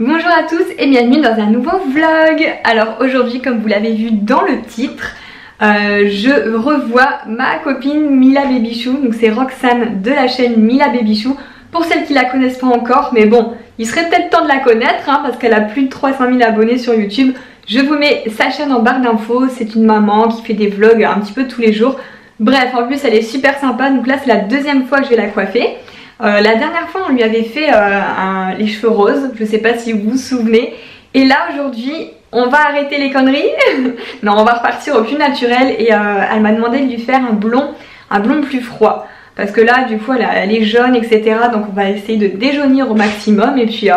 Bonjour à tous et bienvenue dans un nouveau vlog. Alors aujourd'hui comme vous l'avez vu dans le titre euh, je revois ma copine Mila Babychou. Donc c'est Roxane de la chaîne Mila Babychou. Pour celles qui la connaissent pas encore mais bon il serait peut-être temps de la connaître hein, parce qu'elle a plus de 300 000 abonnés sur YouTube. Je vous mets sa chaîne en barre d'infos, c'est une maman qui fait des vlogs un petit peu tous les jours. Bref, en plus elle est super sympa, donc là c'est la deuxième fois que je vais la coiffer. Euh, la dernière fois on lui avait fait euh, les cheveux roses, je sais pas si vous vous souvenez. Et là aujourd'hui on va arrêter les conneries, non on va repartir au plus naturel. Et euh, elle m'a demandé de lui faire un blond, un blond plus froid. Parce que là du coup elle, est jaune etc donc on va essayer de déjaunir au maximum. Et puis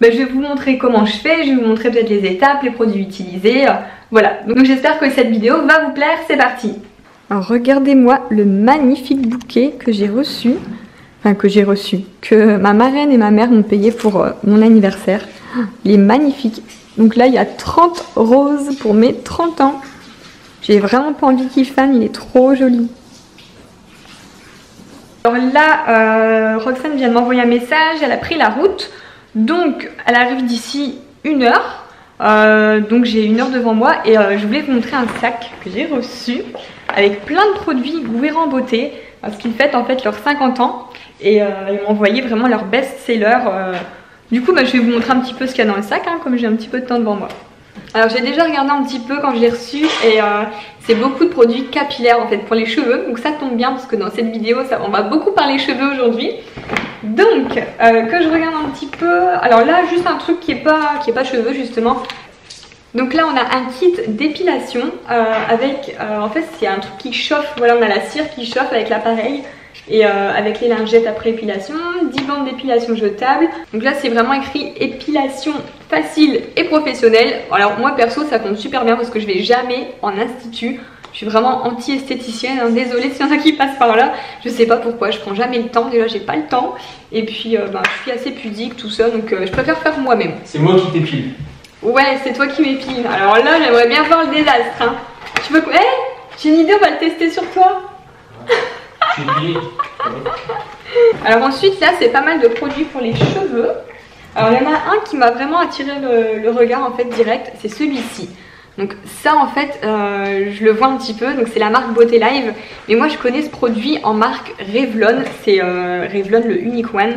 ben, je vais vous montrer comment je fais, je vais vous montrer peut-être les étapes, les produits utilisés, voilà. Donc j'espère que cette vidéo va vous plaire, c'est parti. Regardez-moi le magnifique bouquet que j'ai reçu, enfin que j'ai reçu, que ma marraine et ma mère m'ont payé pour euh, mon anniversaire. Il est magnifique. Donc là il y a 30 roses pour mes 30 ans. J'ai vraiment pas envie qu'il fanne, il est trop joli. Alors là, euh, Roxane vient de m'envoyer un message, elle a pris la route. Donc elle arrive d'ici une heure. Euh, donc j'ai une heure devant moi et je voulais vous montrer un sac que j'ai reçu avec plein de produits Gouéran Beauté parce qu'ils fêtent en fait leurs 50 ans et euh, ils m'ont envoyé vraiment leur best-seller. Euh. Du coup, bah, je vais vous montrer un petit peu ce qu'il y a dans le sac, hein, comme j'ai un petit peu de temps devant moi. Alors j'ai déjà regardé un petit peu quand je l'ai reçu et euh, c'est beaucoup de produits capillaires en fait pour les cheveux donc ça tombe bien parce que dans cette vidéo on va beaucoup parler cheveux aujourd'hui donc que je regarde un petit peu alors là juste un truc qui est pas, pas cheveux justement donc là on a un kit d'épilation euh, avec, euh, en fait c'est un truc qui chauffe, voilà on a la cire qui chauffe avec l'appareil et euh, avec les lingettes après épilation, 10 bandes d'épilation jetables. Donc là c'est vraiment écrit épilation facile et professionnelle. Alors moi perso ça compte super bien parce que je vais jamais en institut. Je suis vraiment anti-esthéticienne, hein. désolée s'il y en a qui passent par là. Je sais pas pourquoi, je prends jamais le temps, déjà j'ai pas le temps. Et puis ben, je suis assez pudique, tout ça, donc je préfère faire moi-même. C'est moi qui t'épile. Ouais, c'est toi qui m'épines. Alors là, j'aimerais bien voir le désastre. Hein. Tu veux quoi? Eh J'ai une idée, on va le tester sur toi. Alors ensuite, là, c'est pas mal de produits pour les cheveux. Alors il y en a un qui m'a vraiment attiré le, regard en fait direct, c'est celui-ci. Donc ça en fait, euh, je le vois un petit peu, donc c'est la marque Beauté Live. Mais moi je connais ce produit en marque Revlon, c'est euh, Revlon le Unique One.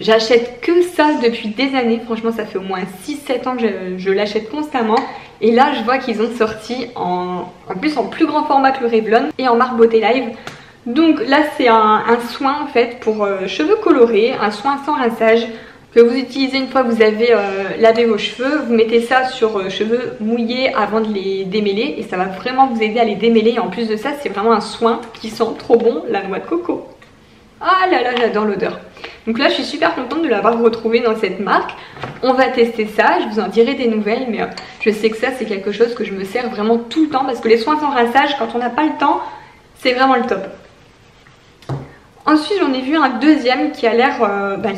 J'achète que ça depuis des années, franchement ça fait au moins 6-7 ans que je, l'achète constamment. Et là je vois qu'ils ont sorti en, en plus en plus grand format que le Revlon et en marque Beauté Live. Donc là c'est un, soin en fait pour euh, cheveux colorés, un soin sans rinçage que vous utilisez une fois que vous avez euh, lavé vos cheveux. Vous mettez ça sur euh, cheveux mouillés avant de les démêler et ça va vraiment vous aider à les démêler. Et en plus de ça c'est vraiment un soin qui sent trop bon, la noix de coco. Ah là là j'adore l'odeur. Donc là je suis super contente de l'avoir retrouvé dans cette marque. On va tester ça, je vous en dirai des nouvelles mais je sais que ça c'est quelque chose que je me sers vraiment tout le temps parce que les soins sans rinçage quand on n'a pas le temps c'est vraiment le top. Ensuite j'en ai vu un deuxième qui a l'air euh, bah,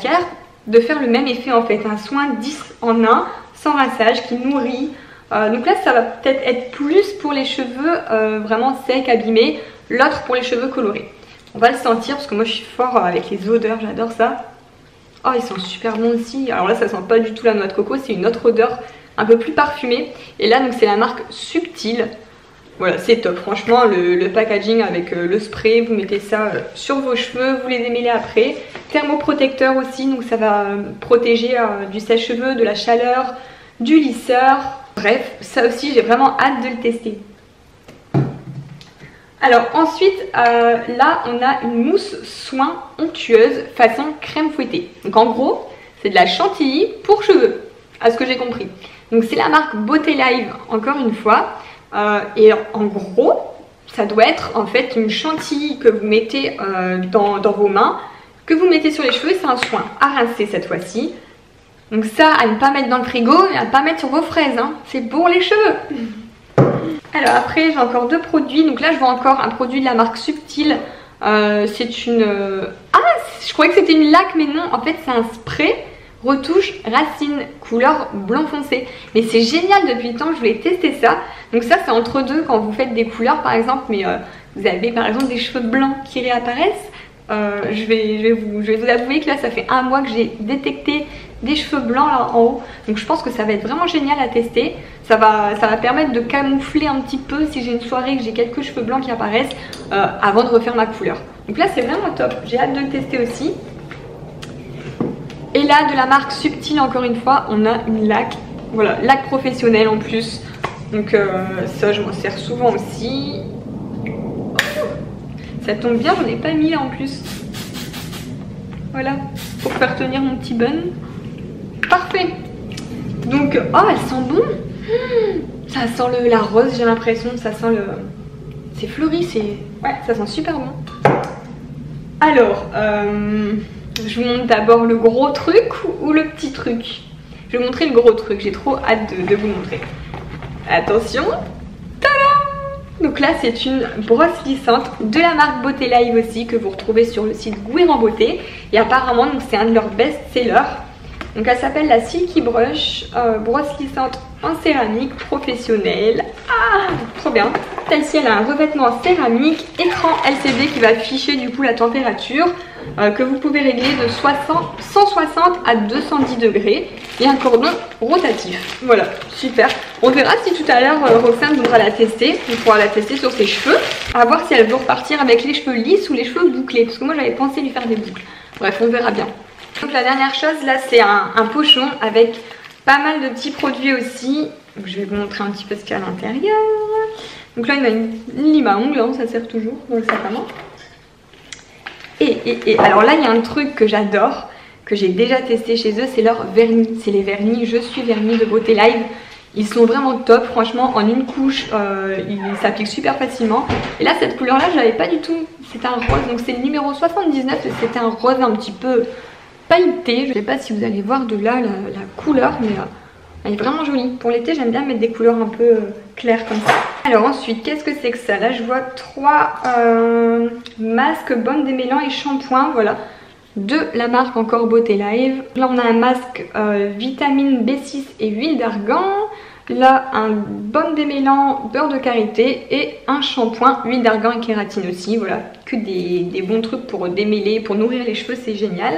de faire le même effet en fait, un soin 10 en 1 sans rinçage qui nourrit. Euh, donc là ça va peut-être être plus pour les cheveux vraiment secs, abîmés, l'autre pour les cheveux colorés. On va le sentir parce que moi je suis fort avec les odeurs, j'adore ça. Oh, ils sont super bons aussi. Alors là, ça sent pas du tout la noix de coco, c'est une autre odeur un peu plus parfumée. Et là, donc c'est la marque Subtil. Voilà, c'est top. Franchement, le, packaging avec euh, le spray, vous mettez ça euh, sur vos cheveux, vous les démêlez après. Thermoprotecteur aussi, donc ça va euh, protéger du sèche-cheveux, de la chaleur, du lisseur. Bref, ça aussi, j'ai vraiment hâte de le tester. Alors ensuite, là on a une mousse soin onctueuse façon crème fouettée. Donc en gros, c'est de la chantilly pour cheveux, à ce que j'ai compris. Donc c'est la marque Beauté Live, encore une fois. Euh, et en gros, ça doit être en fait une chantilly que vous mettez euh, dans, vos mains, que vous mettez sur les cheveux. C'est un soin à rincer cette fois-ci. Donc ça, à ne pas mettre dans le frigo et à ne pas mettre sur vos fraises. Hein. C'est pour les cheveux. Alors après j'ai encore deux produits. Donc là je vois encore un produit de la marque Subtil. Euh, c'est une... Ah je croyais que c'était une laque mais non en fait c'est un spray retouche racine couleur blanc foncé. Mais c'est génial depuis le temps je voulais tester ça. Donc ça c'est entre deux quand vous faites des couleurs par exemple mais euh, vous avez par exemple des cheveux blancs qui réapparaissent. Euh, je, vais, je, vais vous, je vais vous avouer que là ça fait un mois que j'ai détecté des cheveux blancs là en haut donc je pense que ça va être vraiment génial à tester ça va, ça va permettre de camoufler un petit peu si j'ai une soirée que j'ai quelques cheveux blancs qui apparaissent euh, avant de refaire ma couleur donc là c'est vraiment top j'ai hâte de le tester aussi et là de la marque Subtil encore une fois on a une laque voilà laque professionnelle en plus donc euh, ça je m'en sers souvent aussi ça tombe bien, j'en ai pas mis là en plus. Voilà, pour faire tenir mon petit bun. Parfait. Donc, oh, elle sent bon. Ça sent le, la rose, j'ai l'impression. Ça sent le... C'est fleuri, c'est... Ouais, ça sent super bon. Alors, euh, je vous montre d'abord le gros truc ou le petit truc Je vais vous montrer le gros truc, j'ai trop hâte de, vous montrer. Attention, donc là c'est une brosse lissante de la marque Beauté Live aussi que vous retrouvez sur le site Gouir en Beauté et apparemment c'est un de leurs best-sellers. Donc elle s'appelle la Silky Brush, euh, brosse lissante en céramique professionnelle. Ah, trop bien. Celle-ci elle a un revêtement en céramique, écran LCD qui va afficher du coup la température euh, que vous pouvez régler de 60, 160 à 210 degrés et un cordon rotatif. Voilà, super. On verra si tout à l'heure euh, Roxane voudra la tester. On pourra la tester sur ses cheveux. À voir si elle veut repartir avec les cheveux lisses ou les cheveux bouclés. Parce que moi j'avais pensé lui faire des boucles. Bref, on verra bien. Donc la dernière chose là c'est un, pochon avec pas mal de petits produits aussi. je vais vous montrer un petit peu ce qu'il y a à l'intérieur. Donc là il y a une lime à ongles, hein, ça sert toujours dans le sac à main. Et, alors là il y a un truc que j'adore, que j'ai déjà testé chez eux, c'est leur vernis. C'est les vernis Je suis vernis de Beauté Live. Ils sont vraiment top, franchement, en une couche, euh, ils s'appliquent super facilement. Et là, cette couleur-là, je l'avais pas du tout. C'est un rose, donc c'est le numéro 79, c'était un rose un petit peu pailleté. Je sais pas si vous allez voir de là la, couleur, mais euh, elle est vraiment jolie. Pour l'été, j'aime bien mettre des couleurs un peu euh, claires comme ça. Alors ensuite, qu'est-ce que c'est que ça? Là, je vois trois euh, masques, bonnes démêlants et shampoing, voilà. De la marque encore Beauté Live. Là, on a un masque vitamine B6 et huile d'argan. Là, un bon démêlant, beurre de karité et un shampoing, huile d'argan et kératine aussi. Voilà, que des, bons trucs pour démêler, pour nourrir les cheveux, c'est génial.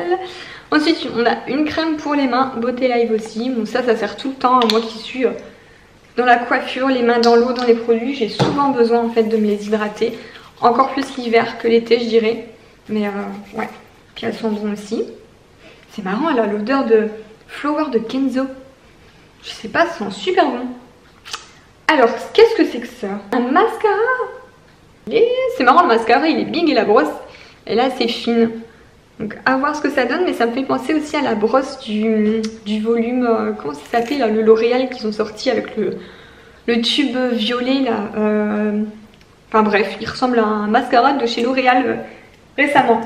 Ensuite, on a une crème pour les mains, Beauté Live aussi. Bon, ça, ça sert tout le temps. Moi qui suis euh, dans la coiffure, les mains dans l'eau, dans les produits, j'ai souvent besoin en fait de me les hydrater. Encore plus l'hiver que l'été, je dirais. Mais euh, ouais, puis elles sont bonnes aussi. C'est marrant, elle a l'odeur de Flower de Kenzo. Je sais pas, ça sent super bon. Alors, qu'est-ce que c'est que ça? Un mascara? C'est marrant, le mascara, il est big et la brosse, et là, c'est fine. Donc à voir ce que ça donne, mais ça me fait penser aussi à la brosse du, volume, euh, comment ça s'appelle, le L'Oréal qu'ils ont sorti avec le, tube violet là. Euh, enfin bref, il ressemble à un mascara de chez L'Oréal euh, récemment.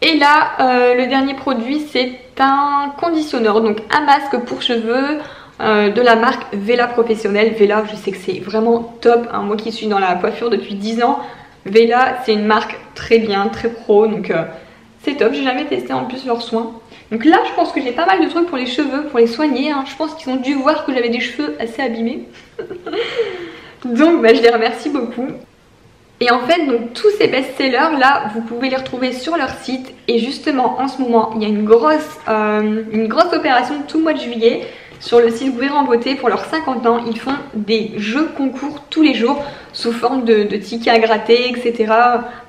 Et là, le dernier produit, c'est un conditionneur, donc un masque pour cheveux de la marque Vela Professionnelle. Vela, je sais que c'est vraiment top, hein. moi qui suis dans la coiffure depuis 10 ans, Vela, c'est une marque très bien, très pro, donc c'est top, j'ai jamais testé en plus leurs soins. Donc là, je pense que j'ai pas mal de trucs pour les cheveux, pour les soigner. Hein. Je pense qu'ils ont dû voir que j'avais des cheveux assez abîmés. donc bah, je les remercie beaucoup. Et en fait, donc tous ces best-sellers là, vous pouvez les retrouver sur leur site. Et justement, en ce moment, il y a une grosse, euh, une grosse opération tout le mois de juillet sur le site Gouir en Beauté pour leurs 50 ans. Ils font des jeux concours tous les jours sous forme de, tickets à gratter, etc.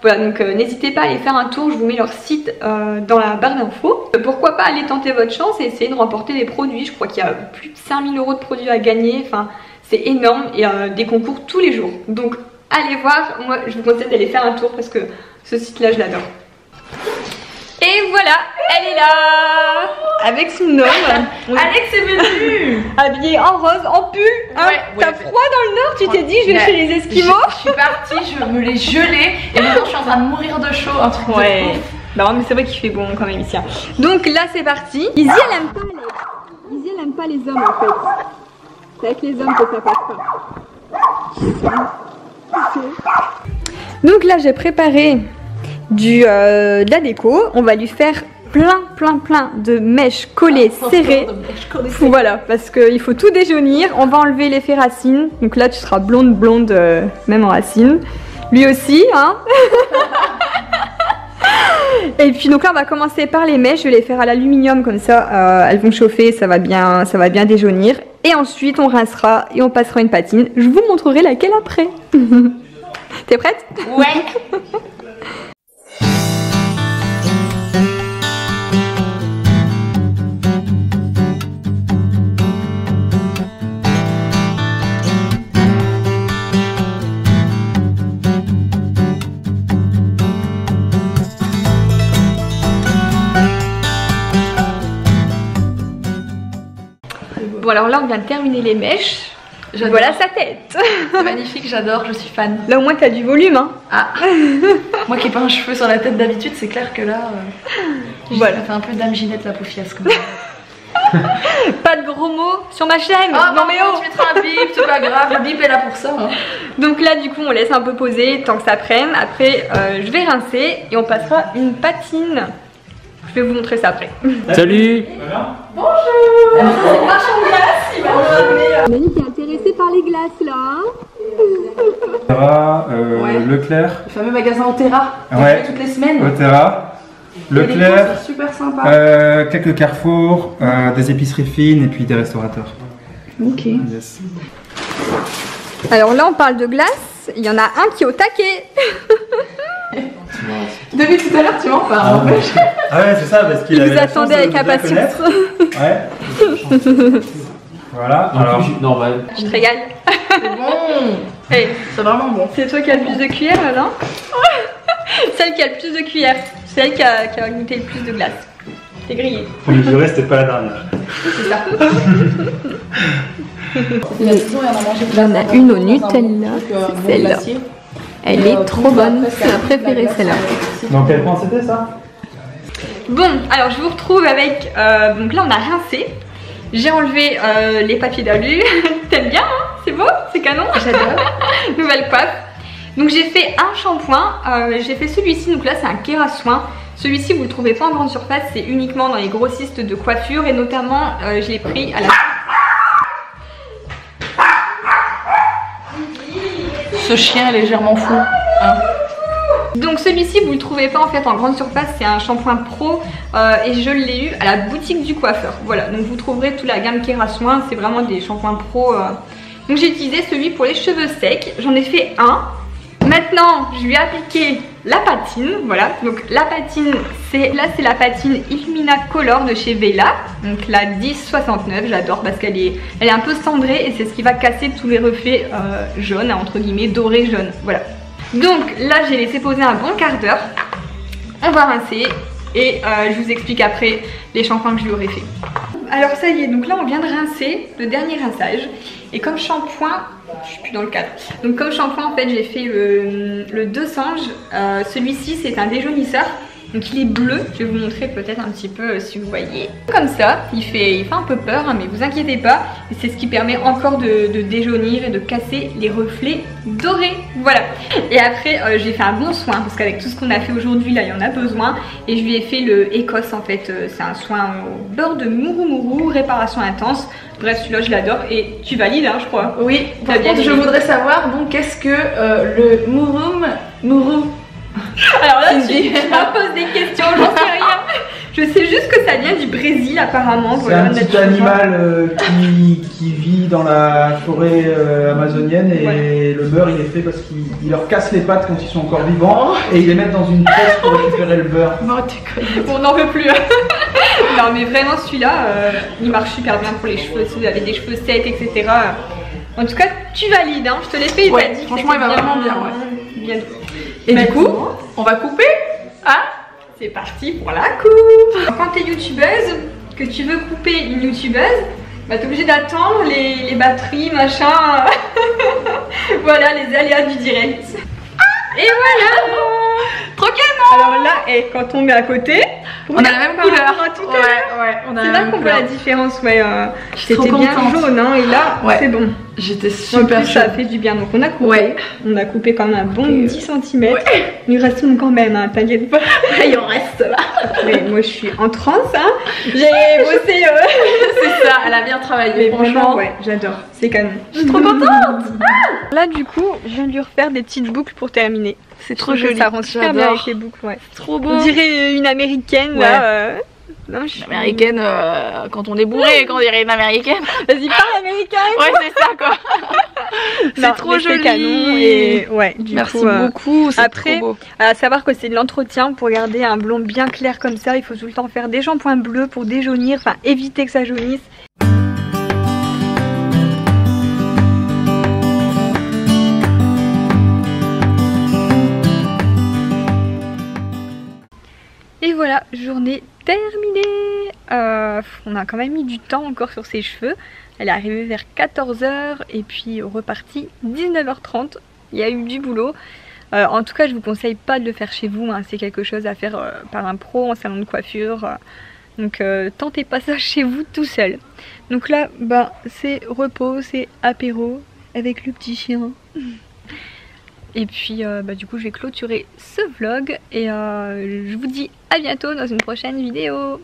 Voilà, donc euh, n'hésitez pas à aller faire un tour. Je vous mets leur site euh, dans la barre d'infos. Pourquoi pas aller tenter votre chance et essayer de remporter des produits. Je crois qu'il y a plus de 5000 euros de produits à gagner. Enfin, c'est énorme et euh, des concours tous les jours. Donc allez voir. Moi, je vous conseille d'aller faire un tour parce que ce site-là, je l'adore. Voilà, elle est là Avec son homme. Alex est venu Habillée en rose, en pull. Hein. T'as froid dans le nord, tu t'es dit je vais chez les Esquimaux Je suis partie, je me l'ai gelé et maintenant je suis en train de mourir de chaud, un truc ouais. de Non mais c'est vrai qu'il fait bon quand même ici. Hein. Donc là c'est parti. Izzy elle aime pas les... Izzy elle aime pas les hommes en fait. C'est avec les hommes que ça passe pas. Donc là j'ai préparé du, euh, de la déco. On va lui faire plein, plein, plein de mèches collées, serrées. Voilà, parce qu'il faut tout déjaunir. On va enlever l'effet racine. Donc là, tu seras blonde, blonde, euh, même en racine. Lui aussi, hein Et puis donc là on va commencer par les mèches, je vais les faire à l'aluminium comme ça, euh, elles vont chauffer, ça va bien, ça va bien déjaunir. Et ensuite on rincera et on passera une patine. Je vous montrerai laquelle après. T'es prête? Ouais. Alors là on vient de terminer les mèches. Voilà sa tête. Magnifique, j'adore, je suis fan. Là au moins t'as du volume hein. Ah Moi qui ai pas un cheveu sur la tête d'habitude, c'est clair que là. euh, Voilà. Ça fait un peu Dame Ginette la comme ça. Pas de gros mots sur ma chaîne. Ah non mais oh Tu mettras un bip, c'est pas grave, le bip est là pour ça. hein. Donc là du coup on laisse un peu poser tant que ça prenne. Après euh, je vais rincer et on passera une patine. Je vais vous montrer ça après. Salut Manu qui est intéressé par les glaces là. Terra, euh, Ouais. Leclerc, Le fameux magasin Otera, on Ouais. fait toutes les semaines. Otera, cours, Leclerc, super sympa. euh, quelques carrefours, euh, des épiceries fines et puis des restaurateurs. Ok. Yes. Alors là on parle de glace. Il y en a un qui est au taquet. Depuis tout à l'heure, tu m'en parles. n'empêche. Ah ouais, c'est ça, parce qu'il Il avait vous chance avec impatience. Ouais. voilà, alors. normal. Je te régale. C'est bon. Hey, C'est vraiment bon. c'est toi qui as le plus de cuillères là, non Celle qui a le plus de cuillères. Celle qui a, qui a goûté le plus de glace. C'est grillé. Pour mesurer, c'était pas la dernière. C'est ça. Il y en a une au Nutella, euh, c'est celle-là. Elle est trop bonne. C'est ma préférée celle-là. Dans quel point c'était ça? Bon, alors je vous retrouve avec. euh, donc là, on a rincé. J'ai enlevé euh, les papiers d'alu. T'aimes bien, hein? C'est beau? C'est canon? J'adore. Nouvelle coiffe. Donc j'ai fait un shampoing. euh, j'ai fait celui-ci. Donc là, c'est un Kerasoin. Celui-ci, vous le trouvez pas en grande surface. C'est uniquement dans les grossistes de coiffure. Et notamment, euh, je l'ai pris à la. Ce chien est légèrement fou. hein. Donc celui-ci vous le trouvez pas en fait en grande surface, c'est un shampoing pro euh, et je l'ai eu à la boutique du coiffeur. Voilà, donc vous trouverez toute la gamme Kerasoin, c'est vraiment des shampoings pro. euh. Donc j'ai utilisé celui pour les cheveux secs, j'en ai fait un. Maintenant je lui ai appliqué la patine, voilà. Donc la patine, c'est là c'est la patine Illumina Color de chez Vela, donc la 1069, j'adore parce qu'elle est, elle est un peu cendrée et c'est ce qui va casser tous les reflets euh, jaunes, entre guillemets, dorés jaunes, voilà. Donc là j'ai laissé poser un bon quart d'heure. On va rincer et euh, je vous explique après les shampoings que je lui aurais fait. Alors ça y est, donc là on vient de rincer le dernier rinçage. Et comme shampoing, je suis plus dans le cadre. Donc comme shampoing en fait j'ai fait le, le deux singes. Euh, Celui-ci c'est un déjaunisseur. Donc il est bleu, je vais vous montrer peut-être un petit peu euh, si vous voyez. Comme ça, il fait, il fait un peu peur, hein, mais vous inquiétez pas. C'est ce qui permet encore de, de déjaunir et de casser les reflets dorés. Voilà. Et après, euh, j'ai fait un bon soin parce qu'avec tout ce qu'on a fait aujourd'hui, là, il y en a besoin. Et je lui ai fait le Écosse en fait. Euh, C'est un soin au beurre de mourou mourou, réparation intense. Bref, celui-là, je l'adore. Et tu valides, hein, je crois. Oui, par bien contre, je voudrais savoir donc qu'est-ce que euh, le mouroum, mourou, Alors là, tu, me poses des questions, j'en sais rien. Je sais juste que ça vient du Brésil apparemment. C'est voilà, un petit animal euh, qui, qui vit dans la forêt euh, amazonienne et Ouais. le beurre il est fait parce qu'il il leur casse les pattes quand ils sont encore vivants et ils les mettent dans une presse pour récupérer le beurre. Connais. On n'en veut plus. non mais vraiment celui-là, euh, il marche super bien pour les cheveux, si vous avez des cheveux secs, etc. En tout cas, tu valides, hein. je te l'ai fait, il Ouais, t'a dit que franchement, il va vraiment bien, ouais. bien. Et du coup, on va couper Hein c'est parti pour la coupe. Quand t'es youtubeuse, que tu veux couper une youtubeuse, bah t'es obligé d'attendre les, les batteries, machin. voilà, les aléas du direct. Et voilà Tranquillement Alors là, et quand on met à côté, On a la même couleur. à tout. Ouais, ouais, on a C'est là qu'on voit la différence, ouais. euh, C'était bien jaune, hein, et là, Ouais. c'est bon. J'étais En super plus, ça fait du bien. Donc, on a coupé. Ouais. On a coupé quand même un bon Et, euh, 10 cm. Il reste quand même, hein, t'inquiète pas. Il en reste là. Mais moi je suis en transe, hein. J'ai bossé. euh, C'est ça, elle a bien travaillé, Mais franchement. ouais, j'adore. C'est canon. Je suis trop contente. Là, du coup, je viens de lui refaire des petites boucles pour terminer. C'est trouve que Ça rend super bien avec les boucles, ouais. Trop beau. On dirait une américaine Ouais. là. euh. Non, je suis américaine, euh, quand on est bourré, quand on dirait une américaine. Vas-y, parle américain. Ouais, c'est ça quoi. C'est trop joli. canon et ouais, du Merci coup. euh, beaucoup, après- trop beau. À savoir que c'est de l'entretien pour garder un blond bien clair comme ça. Il faut tout le temps faire des shampoings bleus pour déjaunir, enfin éviter que ça jaunisse. Et voilà, journée terminée. Euh, on a quand même mis du temps encore sur ses cheveux. Elle est arrivée vers 14h et puis repartie 19h30. Il y a eu du boulot. Euh, en tout cas, je vous conseille pas de le faire chez vous. hein. C'est quelque chose à faire euh, par un pro en salon de coiffure. Donc, tentez pas ça chez vous tout seul. Donc là, bah, c'est repos, c'est apéro avec le petit chien. Et puis, euh, bah, du coup, je vais clôturer ce vlog et euh, je vous dis à bientôt dans une prochaine vidéo.